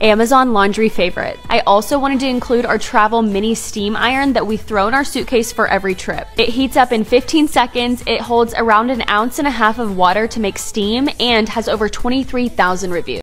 Amazon laundry favorite. I also wanted to include our travel mini steam iron that we throw in our suitcase for every trip. It heats up in 15 seconds, it holds around an ounce and a half of water to make steam, and has over 23,000 reviews.